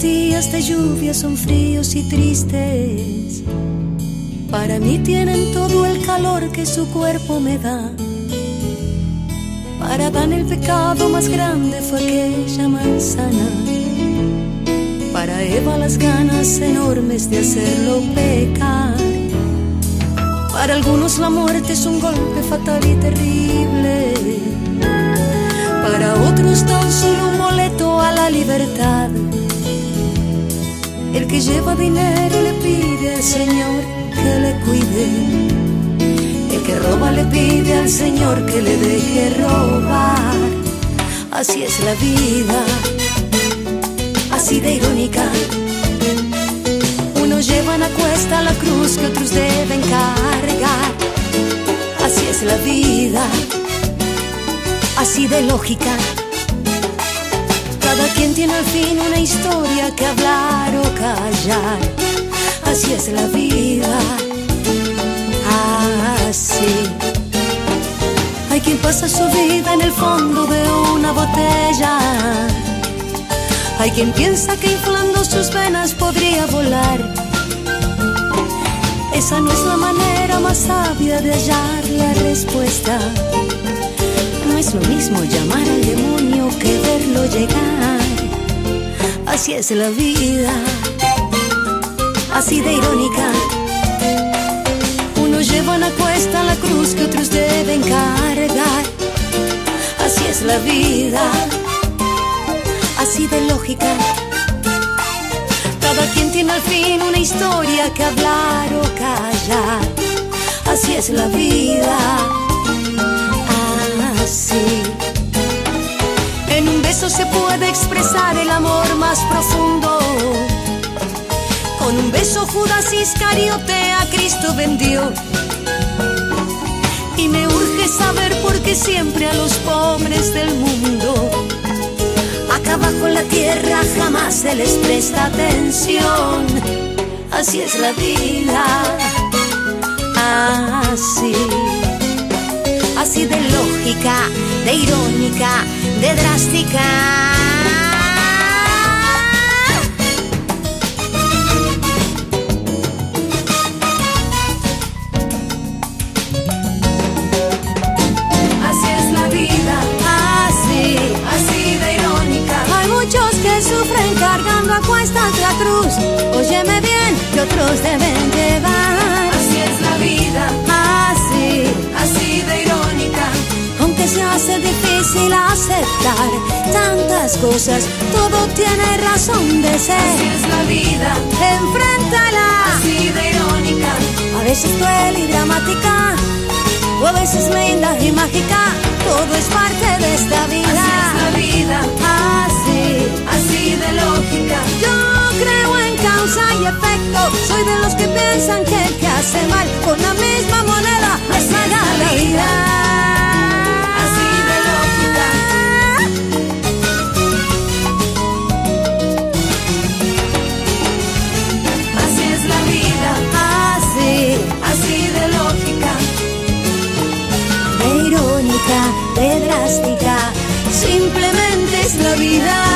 días de lluvia son fríos y tristes. Para mí tienen todo el calor que su cuerpo me da. Para Dan el pecado más grande fue aquella manzana. Para Eva las ganas enormes de hacerlo pecar. Para algunos la muerte es un golpe fatal y terrible. Para otros tan solo un boleto a la libertad. El que lleva dinero le pide al Señor que le cuide. El que roba le pide al Señor que le deje robar. Así es la vida, así de irónica. Unos llevan a cuesta la cruz que otros deben cargar. Así es la vida, así de lógica. Quien tiene al fin una historia que hablar o callar. Así es la vida. Así. Hay quien pasa su vida en el fondo de una botella. Hay quien piensa que inflando sus venas podría volar. Esa no es la manera más sabia de hallar la respuesta. No es lo mismo llamar al demonio que es la vida, así de irónica. Unos llevan a cuesta la cruz que otros deben cargar. Así es la vida, así de lógica. Cada quien tiene al fin una historia que hablar o callar. Así es la vida se puede expresar el amor más profundo. Con un beso Judas Iscariote a Cristo vendió. Y me urge saber por qué siempre a los pobres del mundo, acá abajo en la tierra jamás se les presta atención. Así es la vida, así así de lógica, de irónica, de drástica. Así es la vida, Así, así de irónica. hay muchos que sufren cargando a cuestas la cruz. Óyeme bien, que otros deben llevar. Aceptar tantas cosas, todo tiene razón de Así ser. es la vida, Enfréntala. así de irónica. A veces cruel y dramática, o a veces linda y mágica, todo es parte de esta Así vida. es la vida, Así, así de lógica. yo creo en causa y efecto, soy de los que piensan que el que hace mal con la simplemente es la vida.